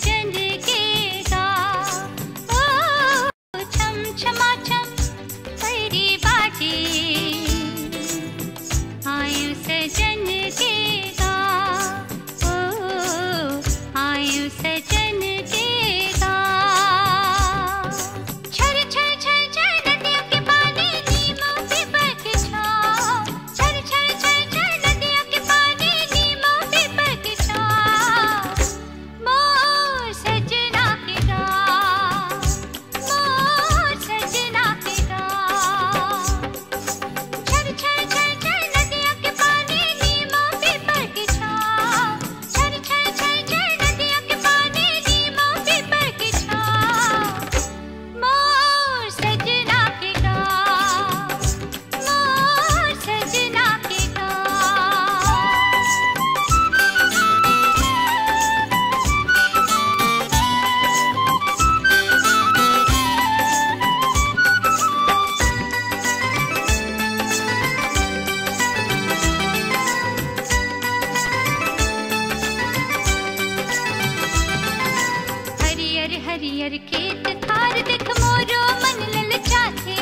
チェン हरियर खेत खार देख मोरो मन ललचाथे।